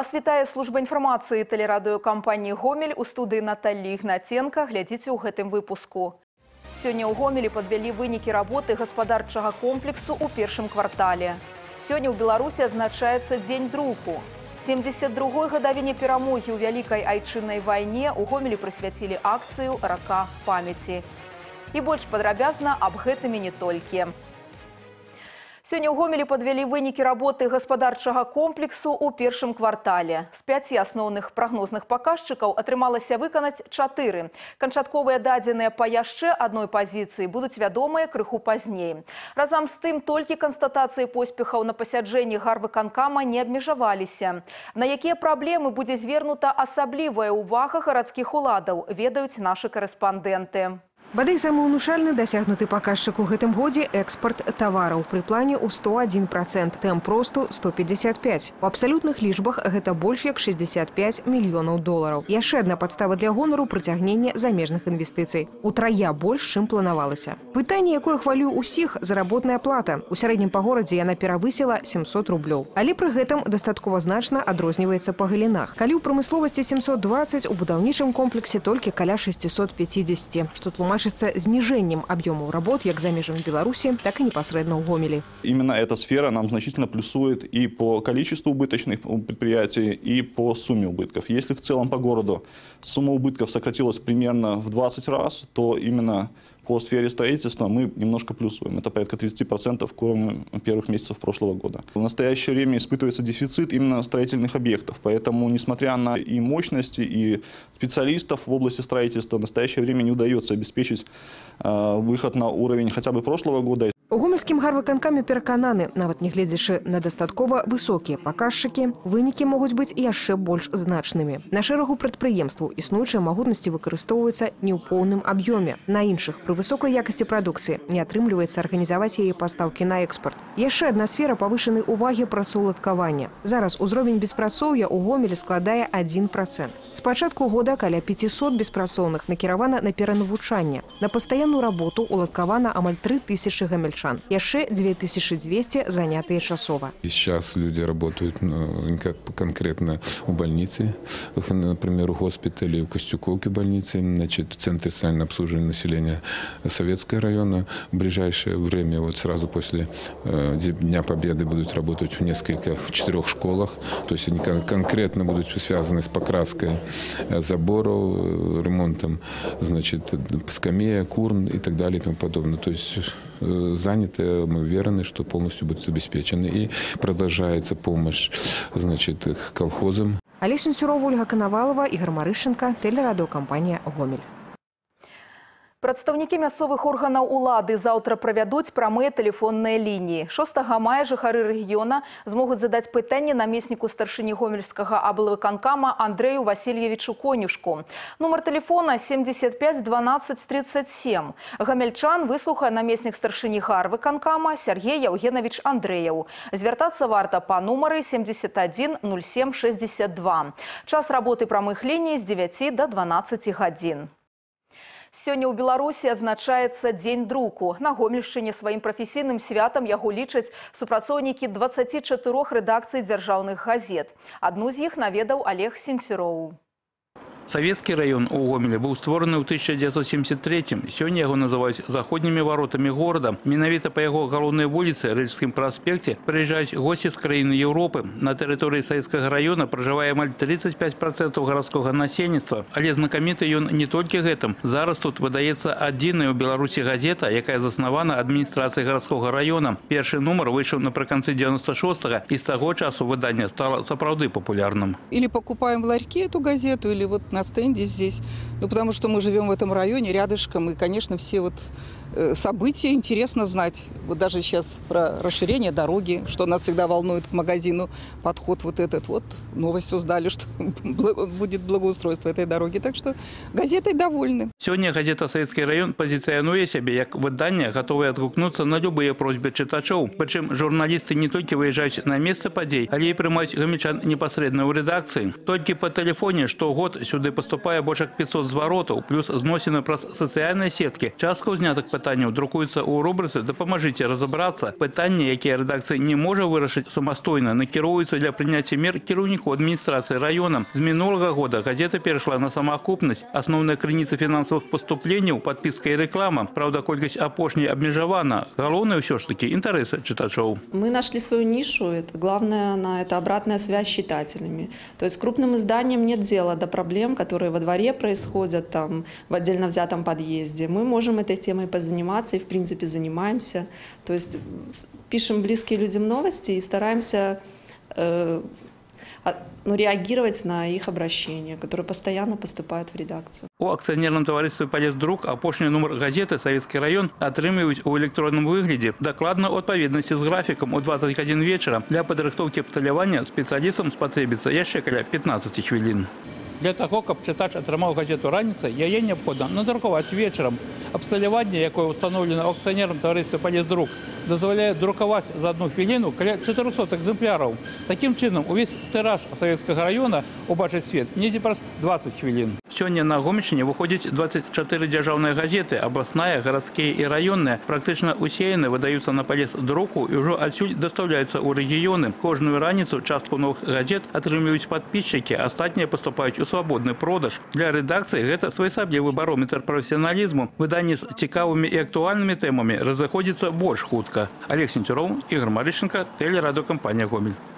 Вас вітае служба інфармацыі тэлерадыёкампаніі Гомель у студыі Наталі Ігнаценка. Глядзіце ў гэтым выпуску. Сёння ў Гомелі падвялі вынікі работы гаспадарчага комплексу ў першым квартале. Сёння ў Беларусі адзначаецца дзень друку. 72-й гадавіне перамогі ў вялікай айчыннай вайне у Гомелі прысвяцілі акцыю рака памяці. І больш падрабязна аб гэтымі не толькі. Сёння ў Гомелі падвялі вынікі работы гаспадарчага комплексу ў першым квартале. З пяці асноўных прагнозных паказчыкаў атрымалася выканаць чатыры. Канчатковыя дадзеныя па яшчэ адной пазіцыі будуць вядомыя крыху пазней. Разам з тым толькі канстатацыі поспехаў на пасяджэнні гарвыканкама не абмежаваліся. На якія праблемы будзе звернута асаблівая ўвага гарадскіх уладаў, ведаюць нашы карэспандэнты. Бадай самы ўнушальны дасягнуты паказчык у гэтым годзе экспорт тавараў пры плане ў 101%, тэмп росту 155. У абсалютных лічбах гэта больш як 65 мільёнаў долараў. Яшчэ адна падстава для гонару прыцягнення замежных інвестыцый. Утрая больш, чым планавалася. Пытанне, якое хвалюе ўсіх заработная плата. У сярэднім па горадзе яна перавысіла 700 рублёў. Але пры гэтым дастаткова значна адрозніваецца па галінах. Калі ў прамысловасці 720 у будаўнічым комплексе толькі каля 650, што тлумач значится снижением объемов работ как за межами Беларуси, так и непосредственно в Гомеле. Именно эта сфера нам значительно плюсует и по количеству убыточных предприятий, и по сумме убытков. Если в целом по городу сумма убытков сократилась примерно в 20 раз, то именно по сфере строительства мы немножко плюсуем. Это порядка 30% к уровню первых месяцев прошлого года. В настоящее время испытывается дефицит именно строительных объектов. Поэтому, несмотря на и мощности, и специалистов в области строительства, в настоящее время не удается обеспечить э, выход на уровень хотя бы прошлого года. У гомельскім гарвыканкамі перакананы, нават нягледзячы на дастаткова высокія паказчыкі, вынікі могуць быць яшчэ больш значнымі. На шэрагу прадпрыемстваў існуючыя магутнасці выкарыстоўваюцца не ў поўным аб'ёме. На іншых пры высокай якасці прадукцыі не атрымліваецца арганізаваць яе пастаўкі на экспорт. Яшчэ адна сфера павышанай увагі пра соладкавання. Зараз узровень беспрацоўя ў гомелі складае 1 процент. З пачатку года каля 500 беспрацоўных накіравана на перанавучанне. На пастаянную работу уладкавана амаль 3 тысячи гамельчан гамельчан. Яшчэ 2200 занятыя часова. Сейчас люди работают ну, конкретно у больницы, например, у госпитале, у Костюковки больницы, значит, в Центре социального обслуживания населения Советского района. В ближайшее время, вот сразу после э, Дня Победы, будут работать в нескольких, в четырех школах. То есть они конкретно будут связаны с покраской э, заборов, э, ремонтом, значит, скамея, курн и так далее и тому подобное. То есть заняты, мы уверены, что полностью будут обеспечены. И продолжается помощь значит, колхозам. Олеся Сенцюрова, Ольга Коновалова, Игорь Марышенко, телерадиокомпания «Гомель». Прадстаўнікі мясцовых органаў улады заўтра правядуць прамыя тэлефонныя лініі. 6 мая жыхары рэгіёна змогуць задаць пытанне намесніку старшыні гомельскага аблвыканкама Андрэю Васильевичу Конюшку. Нумар тэлефона 75 12 37. Гамельчан выслухае намеснік старшыні гарвыканкама Сергей Яўгенавіч Андрэяў. Звяртацца варта па нумары 71 07 62. Час работы прамых ліній з 9 до 12 гадзін. Сёння ў Беларусі адзначаецца дзень друку. На гомельшчыне сваім прафесійным святам яго лічаць супрацоўнікі 24 рэдакцый дзяржаўных газет. Адну з іх наведаў Олег Сенцюроў. Советский район у Гомеля был створаны ў 1973 Сёння яго называюць заходнімі воротамі горада менавіта па яго галоўнай вуліцы рыльскім праспекце прыязджаюць госці з краіны Еўропы на тэрыторыі савецкага района пражывае амаль 35 процентаў гарадскога насельніцтва але знакаміты ён не толькі гэтым зараз тут выдаецца адзіная ў беларусі газета якая заснавана адміністрацыяй гарадскога района першы нумар выйшаў напрыканцы 96 і з таго часу выдання стала сапраўды папулярным или покупаем в ларьке эту газету или вот на стенде здесь. Ну, потому что мы живем в этом районе, рядышком, и, конечно, все вот события интересно знать. Вот даже сейчас про расширение дороги, что нас всегда волнует к магазину, подход вот этот. Вот новость узнали, что будет благоустройство этой дороги. Так что газетой довольны. Сегодня газета «Советский район» позиционует себя как выдание, готовое отгукнуться на любые просьбы читачов. Причем журналисты не только выезжают на место подей, але и принимают гомельчан непосредственно в редакции. Только по телефоне, что год сюда поступает больше 500 зворотов, плюс зносено про социальные сетки. Частка узнятых по пытанняў друкуецца ў рубрыцы дапамажыце разабрацца пытанні якія рэдакцыя не можа вырашыць самастойна накіроўваюцца для прыняцця мер кіраўніку адміністрацыі раёна з мінулага года газета перайшла на самаакупнасць асноўная крыніца фінансавых паступленняў подпіска і рэклама Праўда колькасць апошняй абмежавана галоўнае ўсё ж такі інтарэсы чытачоў Мы нашли свою нишу. Это главное, на это обратная связь с читателями. То есть крупным изданиям нет дела до проблем, которые во дворе происходят, там, в отдельно взятом подъезде. Мы можем этой темой позаниматься и, в принципе, занимаемся. То есть с- пишем близкие людям новости и стараемся э, а- ну, реагировать на их обращения, которые постоянно поступают в редакцию. У акцыянерным таварыстве палездрук апошні нумар газеты савецкі раён атрымліваюць у электронным выглядзе дакладна ў адпаведнасці з графікам у 21 вечара для падрыхтоўкі абсталявання спецыялістам спатрэбіцца яшчэ каля 15 хвілін. Для таго, каб чытач атрымаў газету раніцай, яе неабходна надрукаваць вечарам. Абсталяванне, якое ўстаноўлена ў акцыянерным таварыстве палездрук, дазваляе друкаваць за одну хвіліну каля 400 экземпляраў. Такім чынам, увесь тыраж савецкага раёна убачыць свет недзе праз 20 хвілін. Сёння на Гомельшчыне выходзіць 24 дзяржаўныя газеты, абласная, гарадскія і раённыя. Практычна усе яны выдаюцца на палез друку і ўжо адсюль дастаўляюцца ў рэгіёны. Кожную раніцу частку новых газет атрымліваюць падпісчыкі, астатнія паступаюць у свабодны продаж. Для рэдакцыі гэта своеасаблівы барометр прафесіяналізму. Выданні з цікавымі і актуальнымі тэмамі разыходзіцца больш хутка. Олег Сенцюроў, Ігор Марышченко, тэлерадыокампанія Гомель.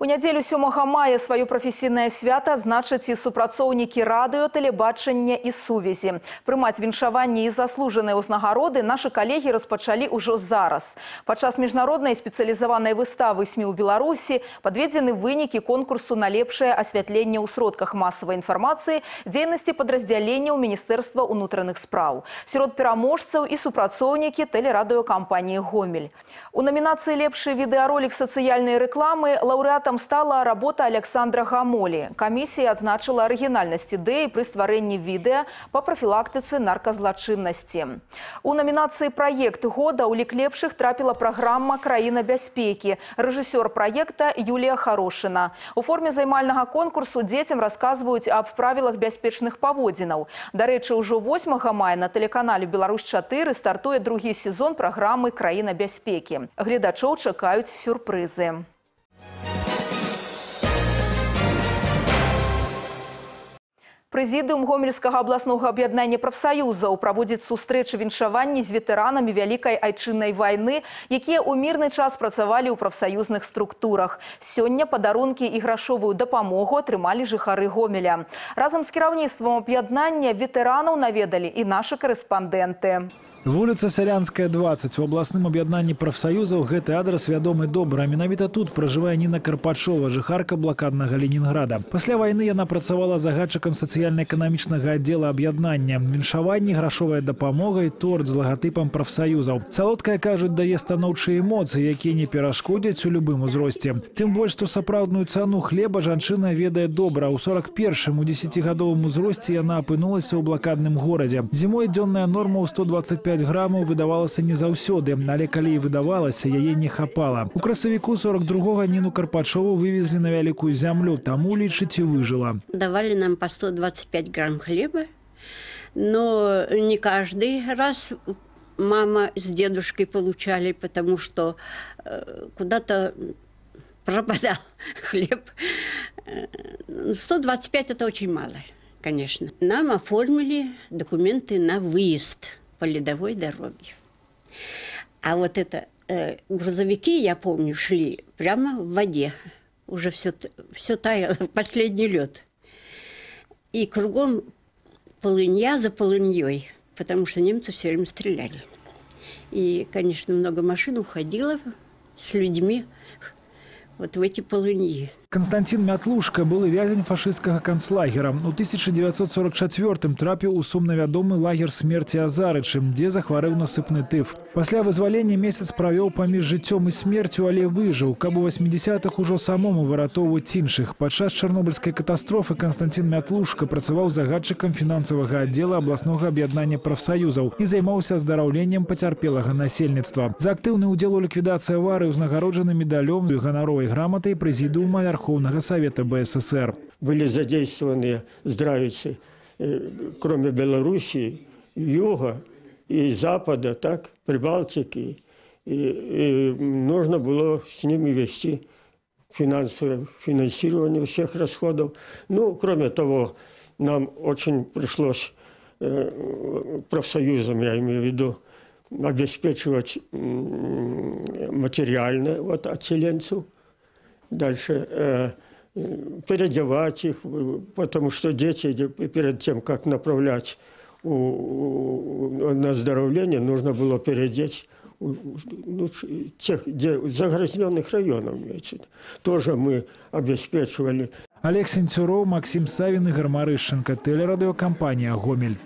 У нядзелю 7 мая сваё прафесійнае свята адзначаць і супрацоўнікі радыё, тэлебачання і сувязі. Прымаць віншаванні і заслужаныя ўзнагароды нашы калегі распачалі ўжо зараз. Падчас міжнароднай спецыялізаванай выставы СМі ў Беларусі падведзены вынікі конкурсу на лепшае асвятленне ў сродках масавай інфармацыі дзейнасці падраздзяленняў міністэрства ўнутраных спраў. Сярод пераможцаў і супрацоўнікі тэлерадыёкампаніі Гомель. У номінацыі лепшы відэаролік сацыяльнай рэкламы Лаўрэатам стала работа Александра Гамолі. Камісія адзначыла арыгінальнасць ідэі пры стварэнні відэа па прафілактыцы нарказлачыннасці. У номінацыі праект года ў лік лепшых трапіла праграма краіна бяспекі. Рэжысёр праекта Юлія Харошына. У форме займальнага конкурсу дзецям расказваюць аб правілах бяспечных паводзінаў. Дарэчы, ўжо 8 мая на тэлеканале Беларусь-4 стартуе другі сезон праграмы краіна бяспекі. Гледачоў чакаюць сюрпрызы. Прэзідыум гомельскага абласнога аб'яднання прафсаюзаў праводзіць сустрэчы віншаванні з ветэранамі вялікай айчыннай вайны, якія ў мірны час працавалі ў прафсаюзных структурах. Сёння падарункі і грашовую дапамогу атрымалі жыхары гомеля. Разам з кіраўніцтвам аб'яднання ветэранаў наведалі і нашы карэспандэнты. Вуліца Сялянская 20 у абласным аб'яднанні прафсаюзаў гэты адрас вядомы добра. Менавіта тут пражывае Ніна Карпачова, жыхарка блакаднага Ленінграда. Пасля вайны яна працавала загадчыкам сацыяльна-эканамічнага аддзела аб'яднання. Віншаванні, грашовая дапамога і торт з лагатыпам прафсаюзаў. Салодкая, кажуць, дае станоўчыя эмоцыі, якія не перашкодзяць у любым узросце. Тым больш, што сапраўдную цану хлеба жанчына ведае добра. У 41 у 10гадовым узросце яна апынулася ў блакадным горадзе. Зімой дзённая норма ў 125 грамаў выдавалася не заўсёды, але калі і выдавалася, яе не хапала. У красавіку 42 Ніну Карпачову вывезлі на вялікую зямлю, таму лічыць і выжыла. давали нам по 125 грамм хлеба, но не каждый раз мама с дедушкой получали, потому что э, куда-то пропадал хлеб. Э, 125 это очень мало, конечно. Нам оформили документы на выезд по ледовой дороге. А вот это э, грузовики, я помню, шли прямо в воде. Уже все, все таяло, последний лед. И кругом полынья за полыньей, потому что немцы все время стреляли. И, конечно, много машин уходило с людьми вот в эти полыньи. Константин Мятлушка былы вязень фашысцкага канцлагера. У 1944 трапіў у сумнавядомы лагер смерці Азарычы, дзе захварэў насыпны тыф. Пасля вызвалення месяц правёў паміж жыццём і смерцю, але выжыў, каб у 80-х ужо самому выратоўваць іншых. Падчас чарнобыльскай катастрофы Константин Мятлушка працаваў загадчыкам фінансавага аддзела абласнога аб'яднання прафсаюзаў і займаўся аздараўленнем пацярпелага насельніцтва. За актыўны ўдзел у ліквідацыі аварыі узнагароджаны медалём і ганаровай граматай прэзідыума Верховнага Совета БССР. были задействованы здравицы, э, кроме Белоруссии, Юга и Запада, так, Прибалтики. И, и нужно было с ними вести финансовое финансирование всех расходов. Ну, кроме того, нам очень пришлось э, профсоюзам, я имею в виду, обеспечивать материально вот, отселенцев. Дальше э, переодевать их, потому что дети перед тем, как направлять на оздоровление, нужно было переодеть ну, тех где, загрязненных районов, тоже мы обеспечивали. Олег Сенцюров, Максим Савин, Игорь Марышенко, телерадиокомпания «Гомель».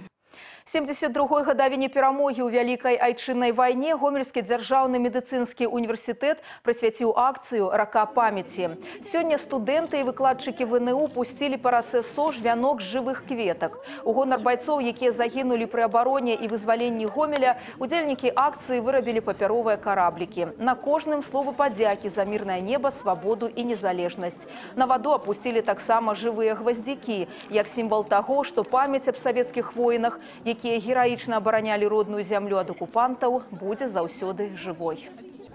72-й гадавіне перамогі ў вялікай айчыннай вайне гомельскі дзяржаўны медыцынскі універсітэт прысвяціў акцыю рака памяці. Сёння студэнты і выкладчыкі ВНУ пусцілі па рацэ сош вянок жывых кветак. У гонар байцоў, якія загінулі пры абароне і вызваленні гомеля, удзельнікі акцыі вырабілі папяровыя караблікі. На кожным словы падзякі за мірнае неба, свабоду і незалежнасць. На ваду апусцілі таксама жывыя гваздзікі, як сімвал таго, што памяць аб савецкіх воінах, які якія гераічна абаранялі родную землю от оккупантов, будет заўсёды живой.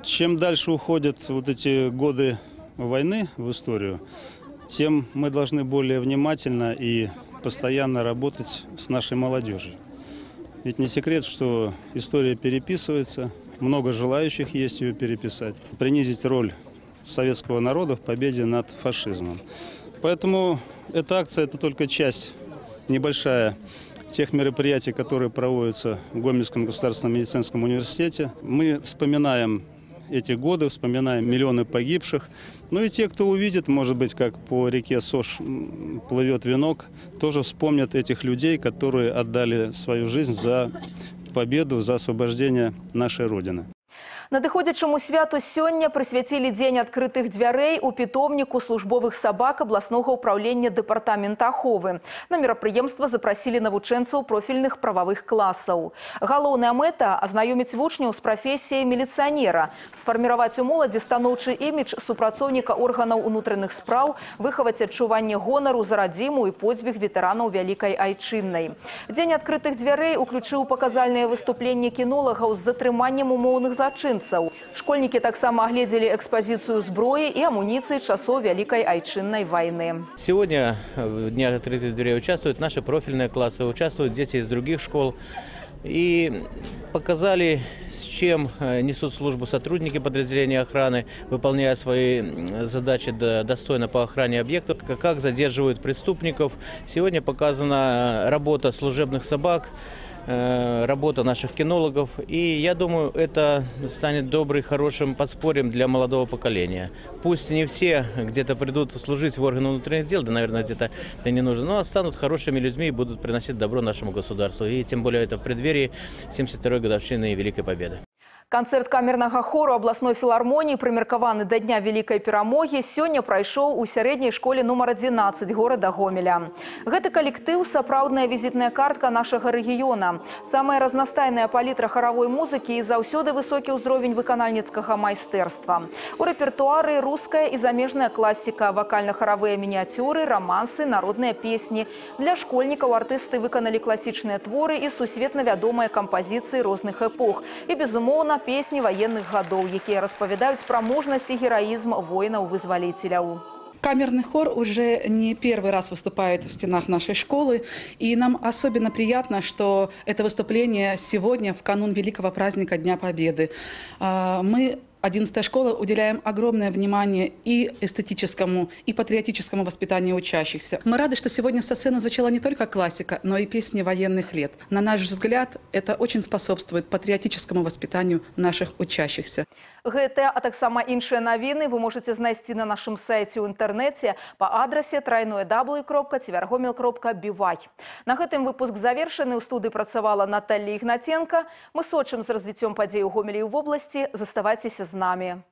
Чем дальше уходят вот эти годы войны в историю, тем мы должны более внимательно и постоянно работать с нашей молодежью. Ведь не секрет, что история переписывается, много желающих есть ее переписать, принизить роль советского народа в победе над фашизмом. Поэтому эта акция – это только часть небольшая тех мероприятий, которые проводятся в Гомельском государственном медицинском университете. Мы вспоминаем эти годы, вспоминаем миллионы погибших. Ну и те, кто увидит, может быть, как по реке Сош плывет венок, тоже вспомнят этих людей, которые отдали свою жизнь за победу, за освобождение нашей Родины. Надыходзячаму святу сёння прысвяцілі дзень адкрытых дзвярэй у пітомніку службовых сабак абласнога ўправлення дэпартамента аховы. На мерапрыемства запрасілі навучэнцаў профільных прававых класаў. Галоўная мэта азнаёміць вучняў з прафесіяй міліцыянера, сфарміраваць у моладзі станоўчы імідж супрацоўніка органаў унутраных спраў, выхаваць адчуванне гонару за радзіму і подзвіг ветэранаў вялікай айчыннай. Дзень адкрытых дзвярэй уключыў паказальныя выступленні кінолагаў з затрыманнем умоўных злачынцаў украінцаў. Школьнікі таксама агледзелі экспазіцыю зброі і амуніцыі часоў вялікай айчыннай войны. Сегодня в Дне открытых дверей участвуют наши профильные классы, участвуют дети из других школ. И показали, с чем э, несут службу сотрудники подразделения охраны, выполняя свои задачи достойно по охране объектов, как задерживают преступников. Сегодня показана работа служебных собак, Э, работа наших кинологов. И я думаю, это станет добрым, хорошим подспорьем для молодого поколения. Пусть не все где-то придут служить в органы внутренних дел, да, наверное, где-то это не нужно, но станут хорошими людьми и будут приносить добро нашему государству. И тем более это в преддверии 72-й годовщины Великой Победы. Канцэрт камернага хору абласной філармоніі, прымеркаваны да дня вялікай перамогі, сёння прайшоў у сярэдняй школе нумар 11 горада Гомеля. Гэты калектыў сапраўдная візітная картка нашага рэгіёна. Самая разнастайная палітра харавой музыкі і заўсёды высокі ўзровень выканальніцкага майстэрства. У рэпертуары руская і замежная класіка, вакальна-харавыя мініяцюры, рамансы, народныя песні. Для школьнікаў артысты выканалі класічныя творы і сусветна вядомыя кампазіцыі розных эпох. І, безумоўна, на песні военных годов, якія распавядаюць пра мужнасць і гераізм воінаў-вызваліцеляў. Камерный хор уже не первый раз выступает в стенах нашей школы, и нам особенно приятно, что это выступление сегодня, в канун великого праздника Дня Победы. А, мы 11 школа уделяем огромное внимание и эстетическому, и патриотическому воспитанию учащихся. Мы рады, что сегодня со сцены звучала не только классика, но и песни военных лет. На наш взгляд, это очень способствует патриотическому воспитанию наших учащихся. Гэтыя, а таксама іншыя навіны вы можете знайсці на нашым сайце ў інтэрнэце па адрасе трайное w кропка цівяргомел кропка бівай. На гэтым выпуск завершаны ў студыі працавала Наталья Ігнаценка. Мы сочым з развіццём падзей у гомелі ў вобласці. Заставайцеся з нами.